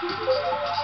Música